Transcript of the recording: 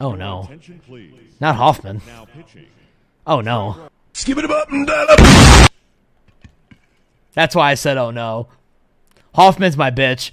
Oh no. Not Hoffman. Oh no. Skip it up and. That's why I said oh no. Hoffman's my bitch.